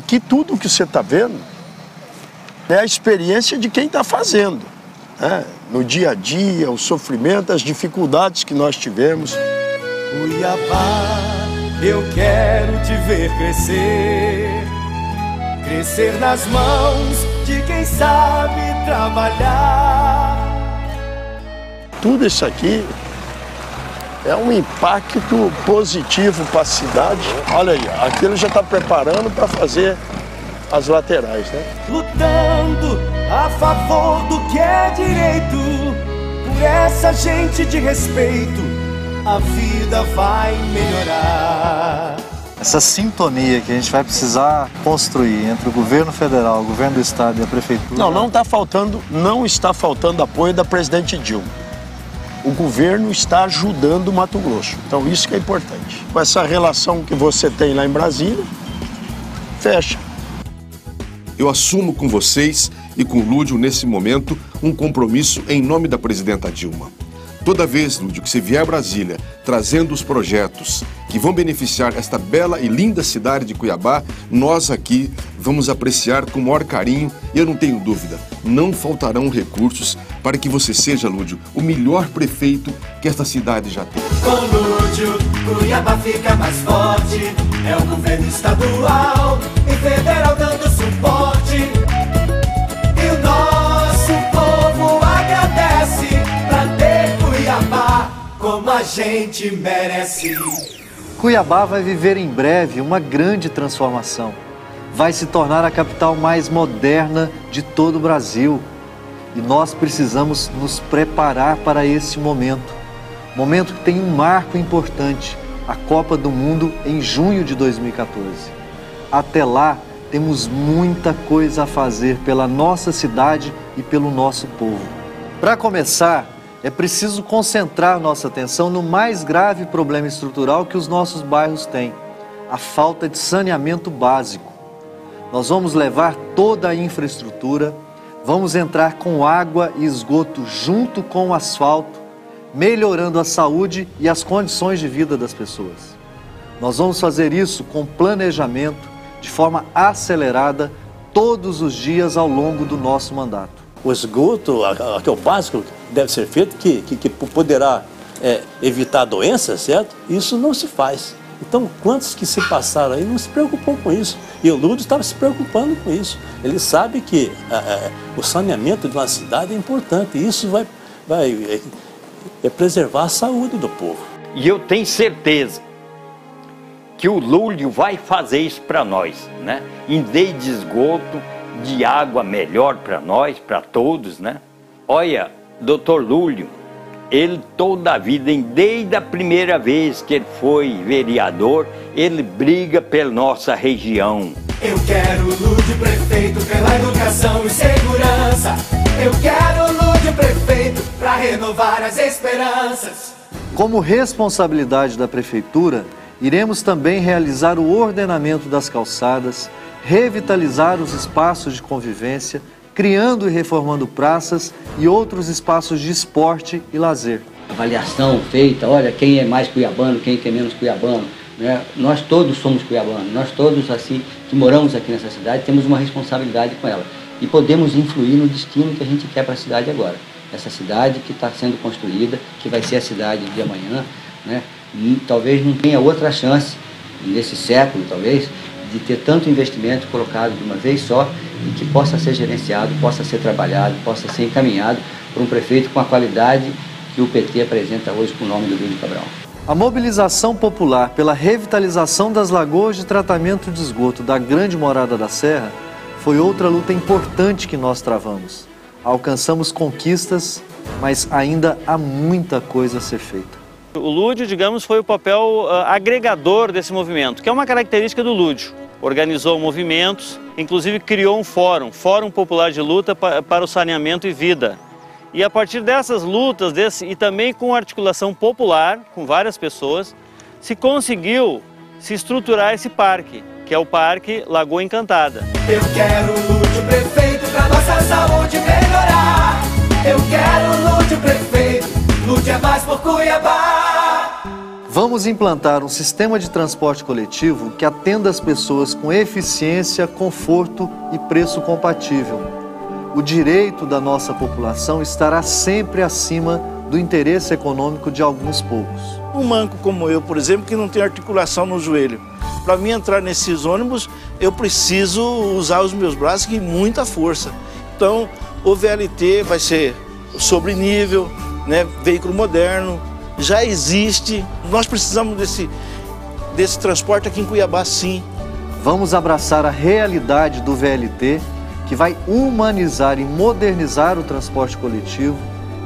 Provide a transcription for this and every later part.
Aqui tudo que você está vendo é a experiência de quem está fazendo. Né? No dia a dia, o sofrimento, as dificuldades que nós tivemos. Cuiabá, eu quero te ver crescer, crescer nas mãos de quem sabe trabalhar. Tudo isso aqui é um impacto positivo para a cidade. Olha aí, aqui ele já está preparando para fazer as laterais, né? Lutando a favor do que é direito, por essa gente de respeito, a vida vai melhorar. Essa sintonia que a gente vai precisar construir entre o governo federal, o governo do estado e a prefeitura. Não, não está faltando, não está faltando apoio da presidente Dilma. O governo está ajudando o Mato Grosso. Então isso que é importante. Com essa relação que você tem lá em Brasília, fecha. Eu assumo com vocês e com Lúdio nesse momento um compromisso em nome da presidenta Dilma. Toda vez, Lúdio, que você vier a Brasília trazendo os projetos que vão beneficiar esta bela e linda cidade de Cuiabá, nós aqui vamos apreciar com o maior carinho e eu não tenho dúvida, não faltarão recursos para que você seja, Lúdio, o melhor prefeito que esta cidade já tem. Com Lúdio, Cuiabá fica mais forte, é o governo estadual e federal dando suporte. E o nosso povo agradece pra ter Cuiabá como a gente merece. Cuiabá vai viver em breve uma grande transformação. Vai se tornar a capital mais moderna de todo o Brasil. E nós precisamos nos preparar para esse momento. Momento que tem um marco importante, a Copa do Mundo em junho de 2014. Até lá, temos muita coisa a fazer pela nossa cidade e pelo nosso povo. Para começar, é preciso concentrar nossa atenção no mais grave problema estrutural que os nossos bairros têm: a falta de saneamento básico. Nós vamos levar toda a infraestrutura, vamos entrar com água e esgoto junto com o asfalto, melhorando a saúde e as condições de vida das pessoas. Nós vamos fazer isso com planejamento, de forma acelerada, todos os dias ao longo do nosso mandato. O esgoto, que é o básico, deve ser feito, que, que, que poderá é, evitar doenças, certo? Isso não se faz. Então, quantos que se passaram aí não se preocupam com isso? E o Lúcio estava se preocupando com isso. Ele sabe que o saneamento de uma cidade é importante. E isso vai, vai é, é preservar a saúde do povo. E eu tenho certeza que o Lúlio vai fazer isso para nós, né? Em vez de esgoto, de água melhor para nós, para todos, né? Olha, doutor Lúlio, ele toda a vida, desde a primeira vez que ele foi vereador, ele briga pela nossa região. Eu quero Lúdio prefeito pela educação e segurança. Eu quero Lúdio prefeito para renovar as esperanças. Como responsabilidade da prefeitura, iremos também realizar o ordenamento das calçadas, revitalizar os espaços de convivência, criando e reformando praças e outros espaços de esporte e lazer. Avaliação feita, olha quem é mais cuiabano, quem é menos cuiabano. Né? Nós todos somos cuiabanos, nós todos assim que moramos aqui nessa cidade temos uma responsabilidade com ela e podemos influir no destino que a gente quer para a cidade agora. Essa cidade que está sendo construída, que vai ser a cidade de amanhã, né? talvez não tenha outra chance nesse século, talvez, de ter tanto investimento colocado de uma vez só e que possa ser gerenciado, possa ser trabalhado, possa ser encaminhado por um prefeito com a qualidade que o PT apresenta hoje com o nome do Lúcio Cabral. A mobilização popular pela revitalização das lagoas de tratamento de esgoto da Grande Morada da Serra foi outra luta importante que nós travamos. Alcançamos conquistas, mas ainda há muita coisa a ser feita. O Lúdio, digamos, foi o papel uh, agregador desse movimento, que é uma característica do Lúdio. Organizou movimentos, inclusive criou um fórum, Fórum Popular de Luta para o Saneamento e Vida. E a partir dessas lutas, desse, e também com articulação popular, com várias pessoas, se conseguiu se estruturar esse parque, que é o Parque Lagoa Encantada. Eu quero Lúdio prefeito para nossa saúde melhorar. Eu quero Lúdio prefeito, Lúdio é mais por Cuiabá. Vamos implantar um sistema de transporte coletivo que atenda as pessoas com eficiência, conforto e preço compatível. O direito da nossa população estará sempre acima do interesse econômico de alguns poucos. Um manco como eu, por exemplo, que não tem articulação no joelho. Para mim entrar nesses ônibus, eu preciso usar os meus braços e muita força. Então, o VLT vai ser sobre nível, né, veículo moderno, já existe. Nós precisamos desse, desse transporte aqui em Cuiabá, sim. Vamos abraçar a realidade do VLT, que vai humanizar e modernizar o transporte coletivo,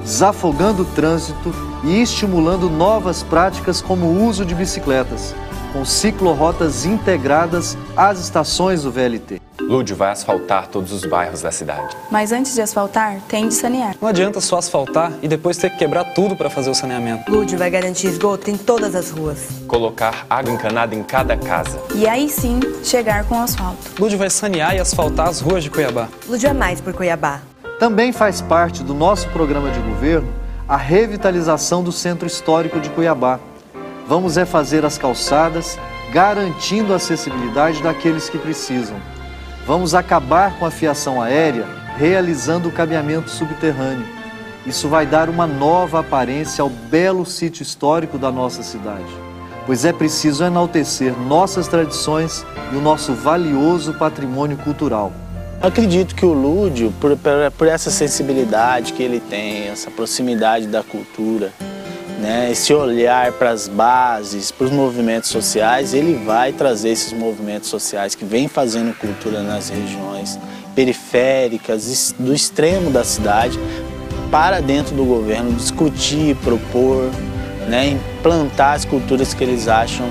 desafogando o trânsito e estimulando novas práticas como o uso de bicicletas, com ciclorotas integradas às estações do VLT. Lúdio vai asfaltar todos os bairros da cidade. Mas antes de asfaltar, tem de sanear. Não adianta só asfaltar e depois ter que quebrar tudo para fazer o saneamento. Lúdio vai garantir esgoto em todas as ruas. Colocar água encanada em cada casa. E aí sim, chegar com o asfalto. Lúdio vai sanear e asfaltar as ruas de Cuiabá. Lúdio é mais por Cuiabá. Também faz parte do nosso programa de governo a revitalização do centro histórico de Cuiabá. Vamos refazer as calçadas, garantindo a acessibilidade daqueles que precisam. Vamos acabar com a fiação aérea, realizando o cabeamento subterrâneo. Isso vai dar uma nova aparência ao belo sítio histórico da nossa cidade, pois é preciso enaltecer nossas tradições e o nosso valioso patrimônio cultural. Acredito que o Lúdio, por, por, essa sensibilidade que ele tem, essa proximidade da cultura, né, esse olhar para as bases, para os movimentos sociais, ele vai trazer esses movimentos sociais que vêm fazendo cultura nas regiões periféricas, do extremo da cidade, para dentro do governo, discutir, propor, né, implantar as culturas que eles acham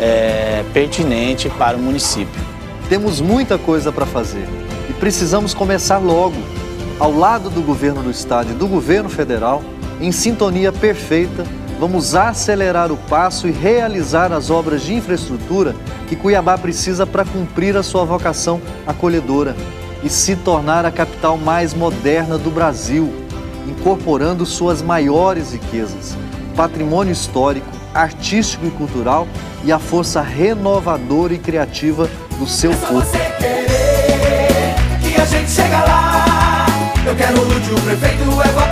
é, pertinente para o município. Temos muita coisa para fazer e precisamos começar logo, ao lado do governo do estado e do governo federal, em sintonia perfeita, vamos acelerar o passo e realizar as obras de infraestrutura que Cuiabá precisa para cumprir a sua vocação acolhedora e se tornar a capital mais moderna do Brasil, incorporando suas maiores riquezas, patrimônio histórico, artístico e cultural e a força renovadora e criativa do seu povo. chega lá. Eu quero o prefeito é